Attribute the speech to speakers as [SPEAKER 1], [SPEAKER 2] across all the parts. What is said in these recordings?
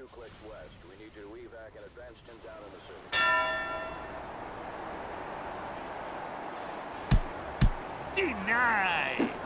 [SPEAKER 1] two clicks west. We need you to evac and advance 10 down in the circle.
[SPEAKER 2] Denied!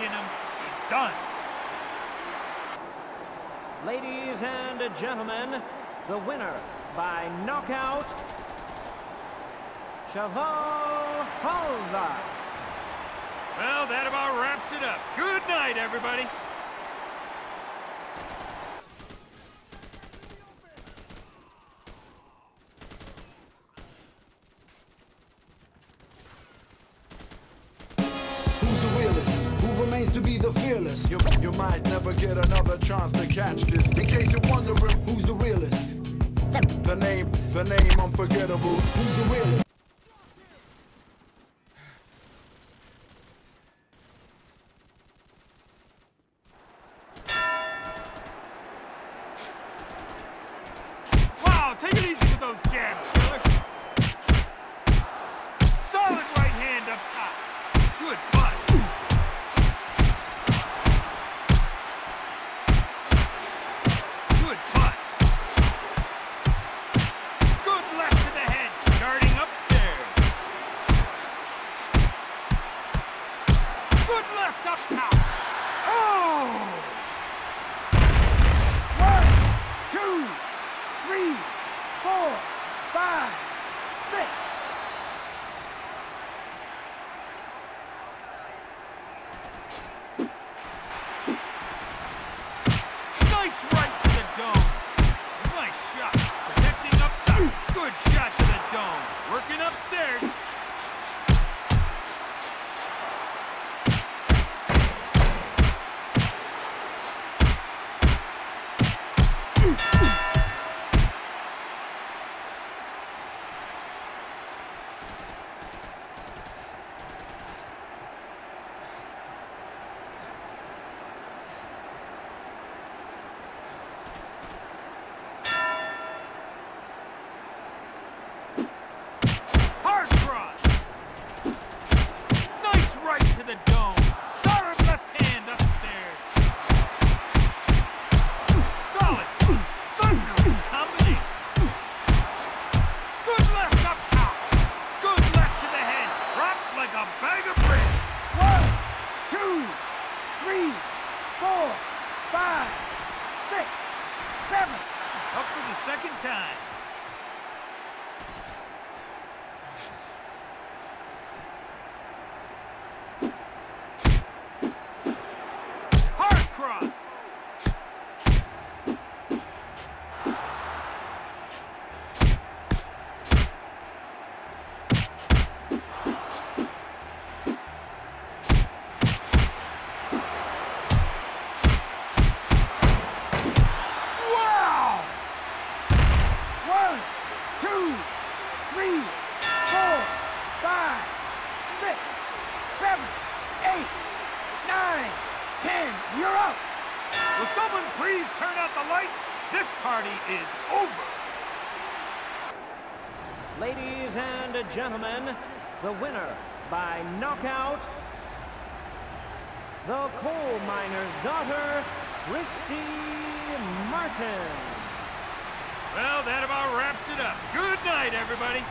[SPEAKER 2] in him. He's done.
[SPEAKER 3] Ladies and gentlemen, the winner by knockout, Chaval Halva.
[SPEAKER 2] Well, that about wraps it up. Good night, everybody.
[SPEAKER 4] You, you might never get another chance to catch this.
[SPEAKER 5] In case you're wondering who's the realest.
[SPEAKER 4] The name, the name unforgettable.
[SPEAKER 5] Who's the realest?
[SPEAKER 2] You're out. Will someone please turn out the lights? This party is over.
[SPEAKER 3] Ladies and gentlemen, the winner by knockout, the coal miner's daughter, Christy Martin.
[SPEAKER 2] Well, that about wraps it up. Good night, everybody.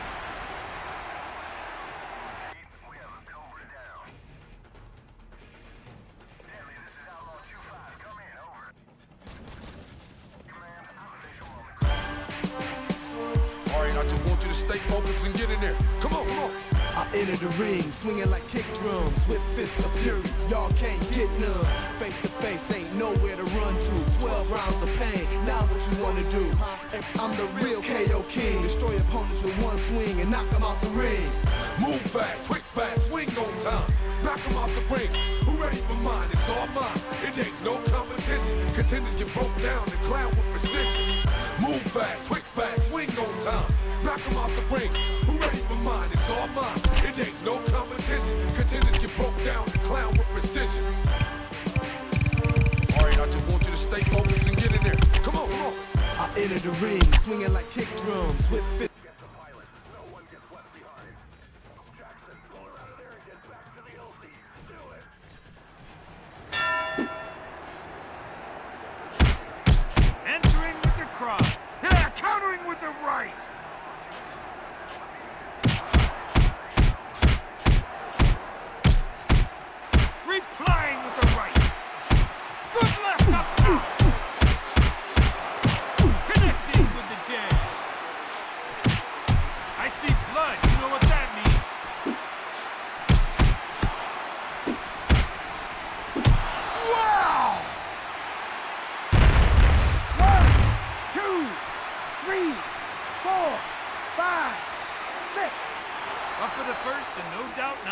[SPEAKER 5] Enter the ring, swinging like kick drums with fist of fury. Y'all can't get none. Face to face, ain't nowhere to run to. 12 rounds of pain, now what you wanna do? If I'm the real KO King, destroy opponents with one swing and knock them out the ring.
[SPEAKER 4] Move fast, quick fast, swing on time. Knock 'em off the ring. Who ready for mine? It's all mine. It ain't no competition. Contenders get broke down and clown with precision. Move fast, quick fast, swing on time. Knock 'em off the ring. Who ready for mine? It's all mine. No competition. Contenders get broke down and clown with precision. All right, I just want you to stay focused and get in there. Come on, come on.
[SPEAKER 5] I enter the ring, swinging like kick drums with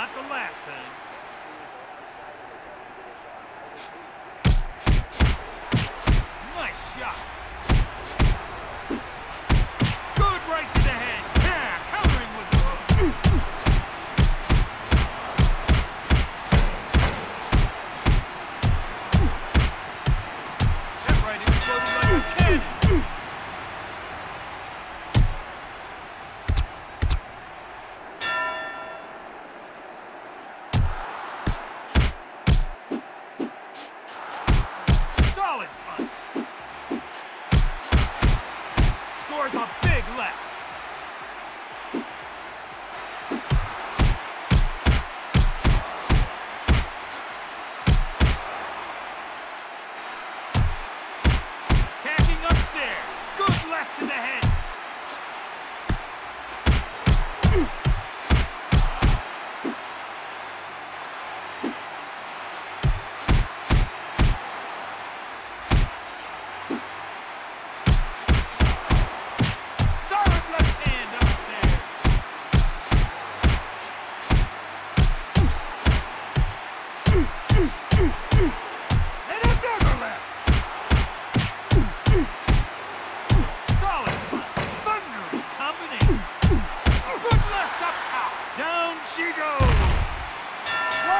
[SPEAKER 2] not the last time.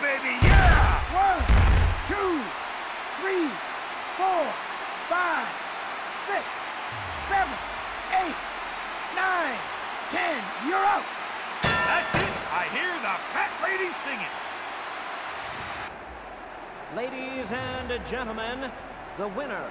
[SPEAKER 2] baby, yeah!
[SPEAKER 6] One, two, three, four, five, six, seven, eight, nine, ten. You're out.
[SPEAKER 2] That's it. I hear the fat lady singing.
[SPEAKER 3] Ladies and gentlemen, the winner